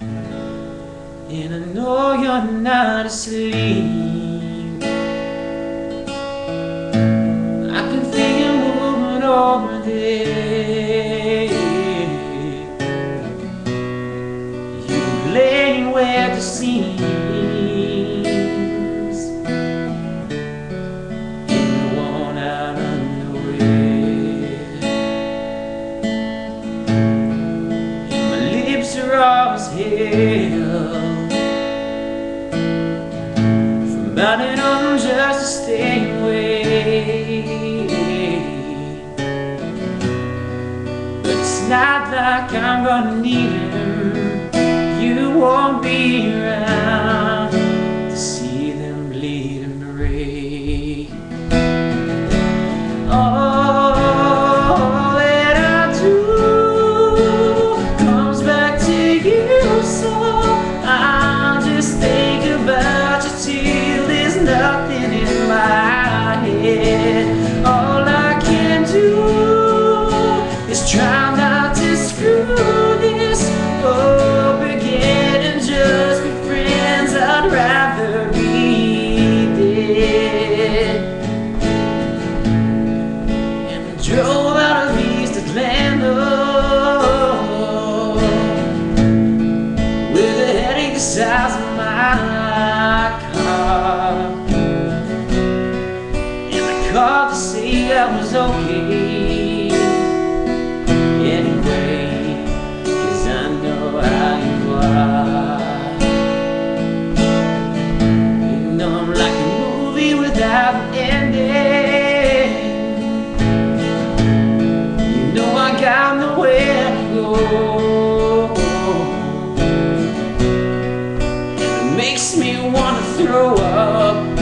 And I know you're not asleep. I can feel you moving over there. You're laying where the seams. As hell. From biting on just to stay away. But it's not like I'm gonna need him. You won't be around to see them bleed and break. Oh. All size my car. And I called to say I was okay. Makes me wanna throw up.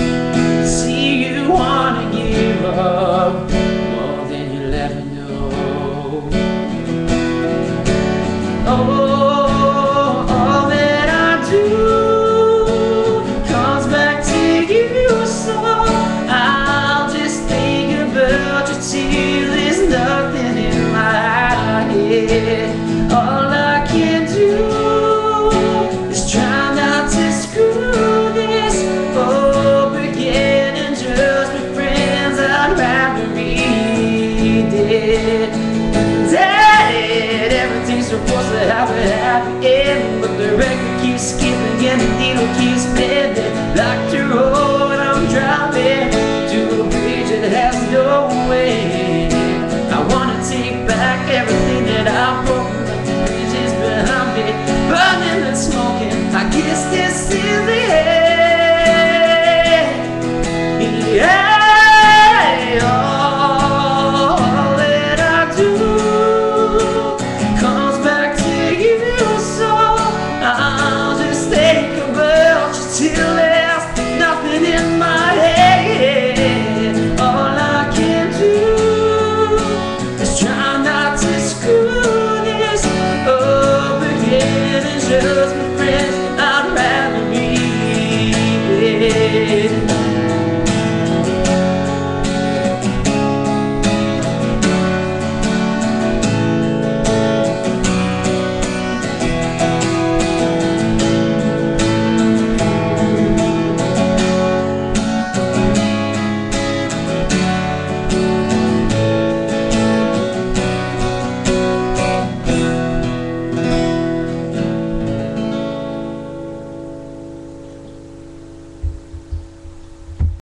Have a happy end, but the record keeps skipping and the needle keeps bending. Like the road I'm driving to a bridge that has no way I wanna take back everything that I broke, just